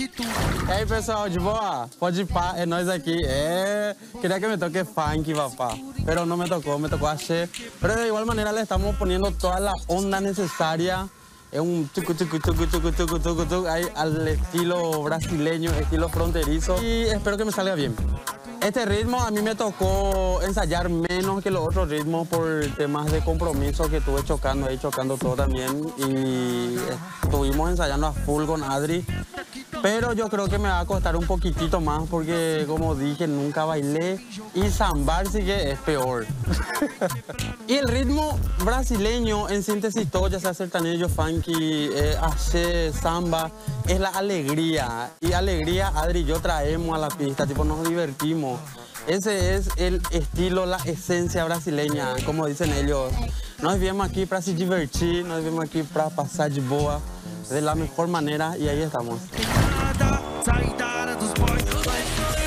Hey pessoal, de boa? Pode pá, é nós aqui. É, quería que me toque funky, papá. Pero no me tocó, me tocó hacer. Pero de igual manera le estamos poniendo toda la onda necesaria. Es un tucu, tucu, tucu, tucu, tucu, tucu, tucu, ahí al estilo brasileño, estilo fronterizo. Y espero que me salga bien. Este ritmo a mí me tocó ensayar menos que los otros ritmos por temas de compromiso que estuve chocando ahí, chocando todo también. Y estuvimos ensayando a full con Adri. Pero yo creo que me va a costar un poquitito más porque, como dije, nunca bailé. Y zambar sí que es peor. y el ritmo brasileño, en síntesis, todo, ya sea sertanejo, funky, eh, hace, samba, es la alegría. Y alegría, Adri yo traemos a la pista, tipo, nos divertimos. Ese es el estilo, la esencia brasileña, como dicen ellos. Nós viemos aquí para se divertir, nós viemos aquí para pasar de boa de la mejor manera y ahí estamos.